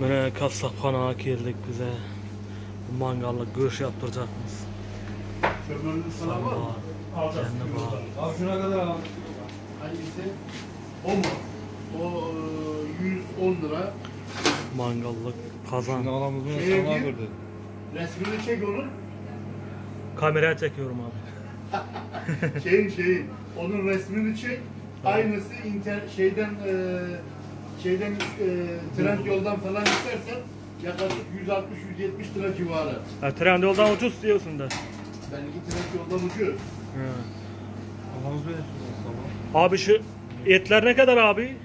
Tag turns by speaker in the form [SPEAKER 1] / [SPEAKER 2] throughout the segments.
[SPEAKER 1] Böyle kasapxanağa geldik bize. Mangallık görüş
[SPEAKER 2] mı?
[SPEAKER 1] Alacağız. Kendi bağlı.
[SPEAKER 3] Abi şuna kadar al.
[SPEAKER 2] Hangisi? O mu? O e, 110 lira.
[SPEAKER 1] Mangallık kazan.
[SPEAKER 3] Şimdi alamız bunu
[SPEAKER 2] Şeye
[SPEAKER 3] sana
[SPEAKER 2] gir.
[SPEAKER 3] verdi.
[SPEAKER 2] Resmini çek onun.
[SPEAKER 1] Kameraya çekiyorum abi.
[SPEAKER 2] Şeyin şeyin. Onun resmini çek. Aynısı inter şeyden e, şeyden e, trend yoldan falan istersen yaklaşık 160-170 lira civarı.
[SPEAKER 1] Ha, tren yoldan ucuz diyorsun da.
[SPEAKER 2] Benimki trend yoldan ucuz.
[SPEAKER 3] Alamız verir. Tamam.
[SPEAKER 1] Abi şu etler ne kadar abi?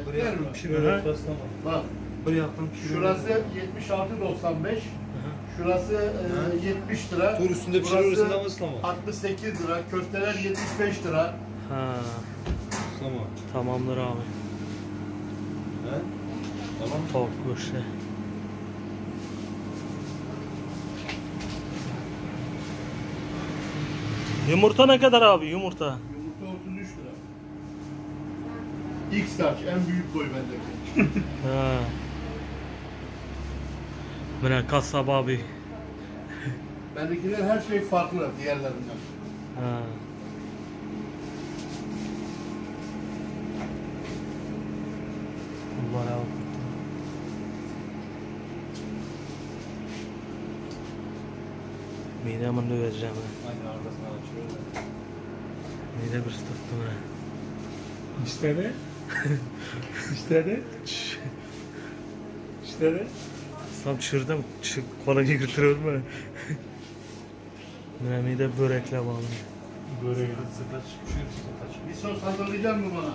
[SPEAKER 2] Ekler mi?
[SPEAKER 1] Hı.
[SPEAKER 2] Bak
[SPEAKER 3] yaptım
[SPEAKER 2] şurası 76.95. Şurası e, 70 lira.
[SPEAKER 3] Tur üstünde pişirir,
[SPEAKER 2] Burası
[SPEAKER 3] üstünde ama ıslama.
[SPEAKER 2] 68 lira. Köfteler 75 lira.
[SPEAKER 1] Ha,
[SPEAKER 3] Tamam.
[SPEAKER 1] tamamdır abi.
[SPEAKER 3] He? Tamam.
[SPEAKER 1] Tavuk göğsü. Yumurta ne kadar abi yumurta?
[SPEAKER 2] Yumurta 33 lira. X large en büyük boy bendeki.
[SPEAKER 1] Ha. Mene kasap abi.
[SPEAKER 2] Bendekiler her şey farklı diğerlerinden.
[SPEAKER 1] Ha. Bunlara bak. Midemi de vereceğim ha.
[SPEAKER 3] Aynı arkasına açıyor.
[SPEAKER 1] Mide bir tuttum ha.
[SPEAKER 3] İşte de. işte de. İşte de.
[SPEAKER 1] Sam çırdım. Çık kolayı götürüyor mu? Mine mide börekle bağlı.
[SPEAKER 3] Gidip sıkaç.
[SPEAKER 2] Bir sos hazırlayacak mı bana?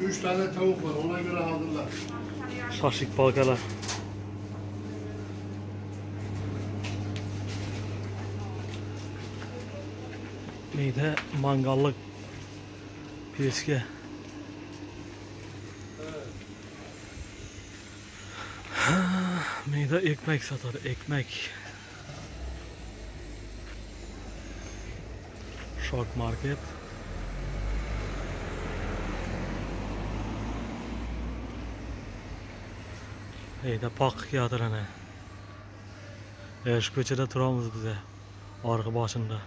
[SPEAKER 2] Üç tane tavuk var ona göre hazırla.
[SPEAKER 1] Şaşık balkalar. Mide mangallık piske. Mide ekmek satar, ekmek. Şok market. Eda poqqiga bize. Shu ko'chada turamiz biz. Yenge boshida.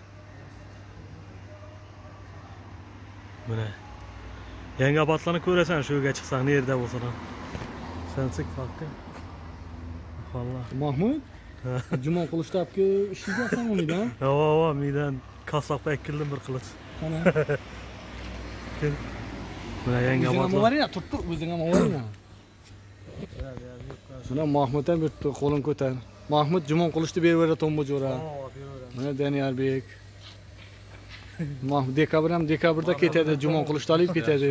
[SPEAKER 1] Mana şu abadlarni ko'rasan shu bu chiqsang, yerda sık ham. Allah. faqat. Cuma kılıçta Jumon
[SPEAKER 4] qilishda olib kelib ishlayapsan undan? Ha,
[SPEAKER 1] ha, miden. kassobga ekildim bir qilich. Mana. Mana
[SPEAKER 4] yangi abadlar.
[SPEAKER 1] Nima
[SPEAKER 4] var ya, tuttur o'zing ham oling. Mana Mahmud ham bitta qo'lini ko'tar. Mahmud Jumon Qilichni berib beradi tombo jo'ra. Mana Daniyarbek. Mahmud dekabr ham dekabrda ketadi, Jumon Qilichni olib ketadi.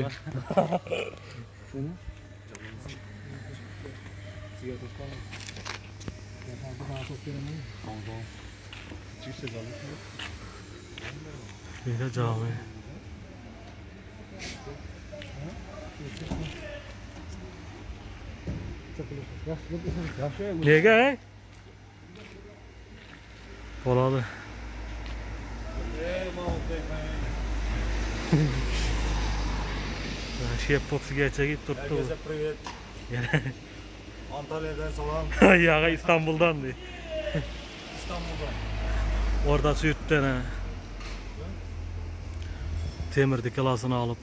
[SPEAKER 1] Bir de cami. Nega? Bo'ladi. Şef popsigacha git turibdi.
[SPEAKER 3] Herkese привет.
[SPEAKER 1] Yana
[SPEAKER 3] Antalya'dan salam.
[SPEAKER 1] yağı İstanbul'dan di.
[SPEAKER 3] İstanbul'dan.
[SPEAKER 1] Orada sütten ha. Temir dikilasını alıp.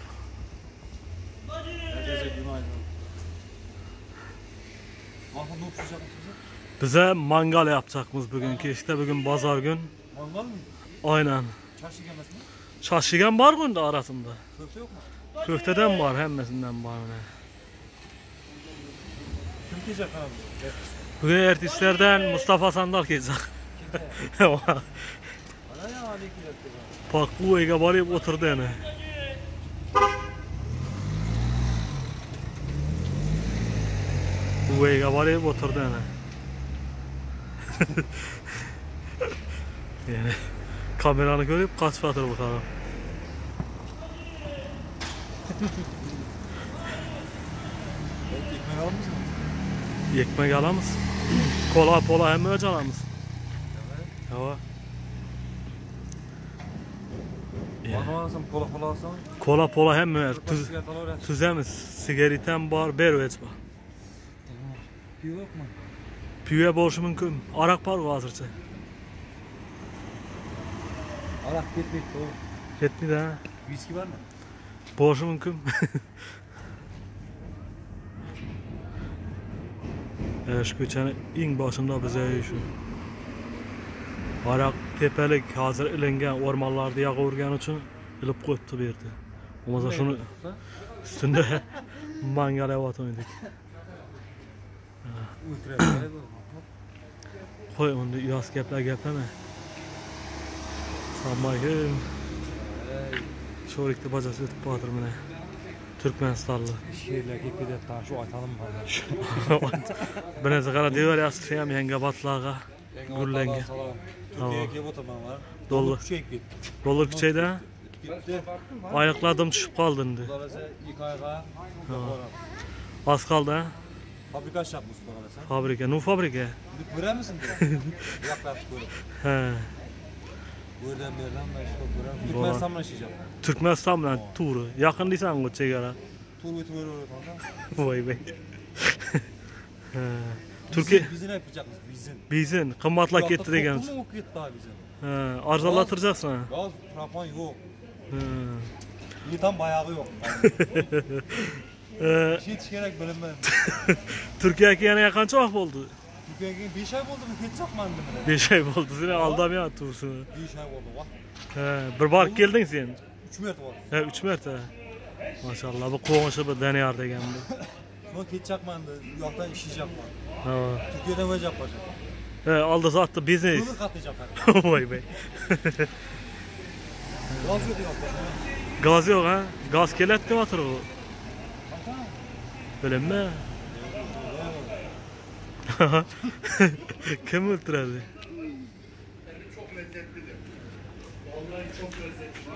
[SPEAKER 3] Ne pişecek size?
[SPEAKER 1] Bize mangal yapacakmız bugünkü işte bugün pazar gün.
[SPEAKER 3] Mangal mı?
[SPEAKER 1] Aynen.
[SPEAKER 3] Çarşı gelmez mi?
[SPEAKER 1] Şaşıgan var günde arasında.
[SPEAKER 3] Köfte yok mu?
[SPEAKER 1] Köfteden var, hemmesinden var. Ne.
[SPEAKER 3] Kim diyecek abi?
[SPEAKER 1] Bugün artistlerden Mustafa Sandal gelecek.
[SPEAKER 3] Bana ya hadi ki
[SPEAKER 1] Bak bu ege varıp oturdu yani. Ege varıp oturdu yani. yani kameranı görüp kaç fatır bakalım.
[SPEAKER 3] Ekmek alır mısın?
[SPEAKER 1] Ekmek alamız. Kola pola hem öc alamız. Evet.
[SPEAKER 3] Alsam kola kola alsam.
[SPEAKER 1] Kola pola hem
[SPEAKER 3] Sigara oraya.
[SPEAKER 1] tuzemiz. Sigaritem var, berveç var.
[SPEAKER 3] Piyo yok mu?
[SPEAKER 1] Pive boşu mümkün. Arak var mı hazırca?
[SPEAKER 3] Arak git doğru.
[SPEAKER 1] Yetmedi ha.
[SPEAKER 3] Viski var mı?
[SPEAKER 1] Boşu mümkün. Eş geçen in başında bize şu. Arak tepelik hazır ilingen ormanlarda yağı urgan için ilip koydu berdi. Olmasa şunu üstünde mangal evat oynadık.
[SPEAKER 3] Ultra böyle bu.
[SPEAKER 1] Koy onu yaz gepler gepleme. Sabahın şorikli bacası ötüp batır mene. Türkmenistanlı.
[SPEAKER 3] Şehirler gibi de taşı atalım bana.
[SPEAKER 1] Bana zagara diyor ya sıfiyam yenge batlağa. Gürlenge.
[SPEAKER 3] Türkiye'ye gibi oturmam var.
[SPEAKER 1] Dolu.
[SPEAKER 3] Küçük git.
[SPEAKER 1] Dolur küçeyde
[SPEAKER 3] Gitti.
[SPEAKER 1] ayaklardım düşüp kaldındı.
[SPEAKER 3] Dolayısıyla İKK.
[SPEAKER 1] Az kaldı ha.
[SPEAKER 3] fabrika ishlayapmiz xudo xohlasa
[SPEAKER 1] fabrika nu fabrika.
[SPEAKER 3] Bilib ko'ramizmi bu yoqlarni ko'rib ha bu
[SPEAKER 1] yerdan bu yerdan mana shu ko'ramiz
[SPEAKER 3] turkmaniston bilan ishlayapman turkmaniston bilan
[SPEAKER 1] to'g'ri yaqindaysanku chegara to'r
[SPEAKER 3] o'tib yuraveradi voybe turkiya
[SPEAKER 1] bizin aytib qo'yacaqmiz bizin
[SPEAKER 3] bizin qimmatlab ketdi deganmiz olib
[SPEAKER 1] ketdi bizin ha
[SPEAKER 3] arzonlashtirjaqsan yo'q
[SPEAKER 1] propon
[SPEAKER 3] yo'q metan boyag'i
[SPEAKER 1] yo'q
[SPEAKER 3] Şey çıkarak bölünmedim.
[SPEAKER 1] Türkiye'ye yana yakın çok oldu.
[SPEAKER 3] Türkiye'ye bir şey oldu mu? Hiç yapmadım bile.
[SPEAKER 1] Bir şey oldu. Seni aldamaya tursunu.
[SPEAKER 3] Bir şey oldu bak.
[SPEAKER 1] He. Bir bar geldin sen.
[SPEAKER 3] Üç mert var.
[SPEAKER 1] He. Üç merte. Maşallah. Bu kovuşu bir deneyar degen bu.
[SPEAKER 3] Hiç yapmadı. Yoktan iş yapma.
[SPEAKER 1] Ha.
[SPEAKER 3] Türkiye'de böyle yapacak.
[SPEAKER 1] He. Aldı sattı business.
[SPEAKER 3] Bunu katlayacak.
[SPEAKER 1] Vay be.
[SPEAKER 3] Gaz yok.
[SPEAKER 1] Gaz yok ha. Gaz mi atır o? Öyle mi? Kim öldüredi?
[SPEAKER 2] Çok lezzetlidir. Vallahi çok lezzetli.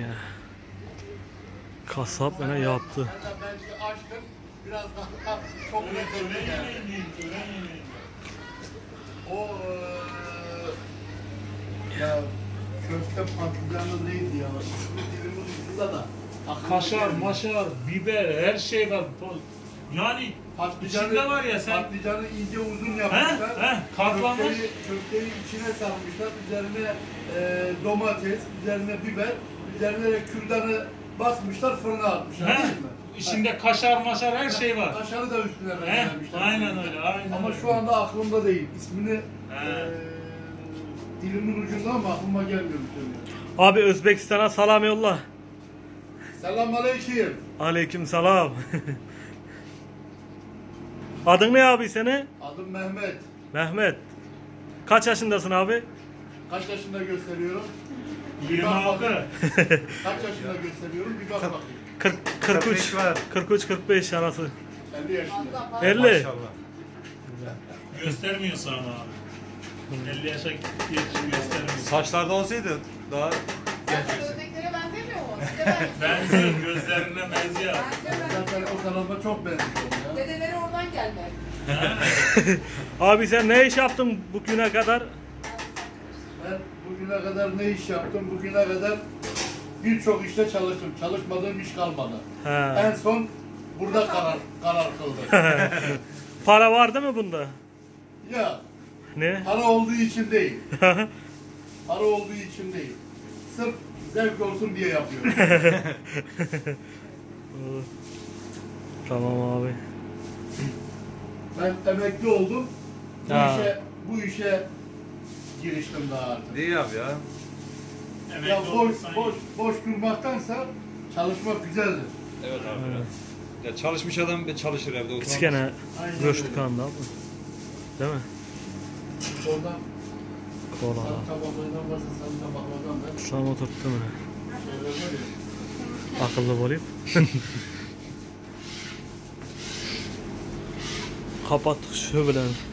[SPEAKER 1] Ya. Kasap bana yaptı.
[SPEAKER 2] Belki açtım biraz daha çok lezzetli geldi. O ya köfte patlıcanı neydi ya? İsmi dilimin ucunda da.
[SPEAKER 5] Kaşar, maşar, biber, her şey var. Yani
[SPEAKER 2] Patlıcanı,
[SPEAKER 5] İçinde var ya sen-
[SPEAKER 2] Patlıcanı ince uzun
[SPEAKER 5] he,
[SPEAKER 2] yapmışlar.
[SPEAKER 5] he, katlanmış.
[SPEAKER 2] Köfteyi, köfteyi içine sarmışlar. Üzerine eee, domates, üzerine biber, üzerine de kürdanı basmışlar, fırına atmışlar.
[SPEAKER 5] He,
[SPEAKER 2] değil mi?
[SPEAKER 5] içinde kaşar, maşar her şey var.
[SPEAKER 2] Kaşarı da üstüne
[SPEAKER 5] He,
[SPEAKER 2] rendelemişler.
[SPEAKER 5] aynen öyle, aynen
[SPEAKER 2] Ama
[SPEAKER 5] öyle.
[SPEAKER 2] şu anda aklımda değil. İsmini
[SPEAKER 5] He.
[SPEAKER 2] eee dilimin ucunda ama aklıma gelmiyor.
[SPEAKER 1] Abi Özbekistan'a salam yolla.
[SPEAKER 2] Selam aleyküm.
[SPEAKER 1] Aleyküm selam. Adın ne abi seni?
[SPEAKER 2] Adım Mehmet.
[SPEAKER 1] Mehmet. Kaç yaşındasın abi?
[SPEAKER 2] Kaç yaşında gösteriyorum?
[SPEAKER 5] 26.
[SPEAKER 2] Kaç yaşında gösteriyorum? Bir bak bakayım.
[SPEAKER 1] 40, 43. 43 45 arası.
[SPEAKER 2] 50 yaşında.
[SPEAKER 1] 50.
[SPEAKER 5] Göstermiyor sana abi. 50 yaşa geç göstermiyor.
[SPEAKER 3] Saçlarda olsaydı daha
[SPEAKER 6] Ördeklere benziyor.
[SPEAKER 5] Benziyor, gözlerine benziyor.
[SPEAKER 6] Ben.
[SPEAKER 2] Zaten o tarafa çok benziyorum ya.
[SPEAKER 6] Dedeleri oradan gelme.
[SPEAKER 1] Abi sen ne iş yaptın bugüne kadar?
[SPEAKER 2] Ben bugüne kadar ne iş yaptım? Bugüne kadar birçok işte çalıştım. Çalışmadığım iş kalmadı.
[SPEAKER 1] He.
[SPEAKER 2] En son burada karar karar kıldım.
[SPEAKER 1] Para vardı mı bunda?
[SPEAKER 2] ya
[SPEAKER 1] Ne?
[SPEAKER 2] para olduğu için değil. Para olduğu için değil. Sırf zevk olsun diye yapıyorum.
[SPEAKER 1] tamam abi.
[SPEAKER 2] Ben emekli oldum. Bu
[SPEAKER 1] Ha.
[SPEAKER 2] işe bu işe giriştim daha artık.
[SPEAKER 3] İyi abi ya.
[SPEAKER 2] Ya
[SPEAKER 5] Emekli
[SPEAKER 2] boş
[SPEAKER 5] olursan
[SPEAKER 2] boş boş durmaktansa çalışmak güzeldir.
[SPEAKER 3] Evet abi. Ya çalışmış adam bir çalışır evde oturan.
[SPEAKER 1] Küçükene
[SPEAKER 2] Aynen
[SPEAKER 1] göçtü
[SPEAKER 2] öyle.
[SPEAKER 1] kandı abi. Değil mi?
[SPEAKER 2] Oradan
[SPEAKER 1] Kola. Tuşam oturttu mu? ақылды. қапаттық.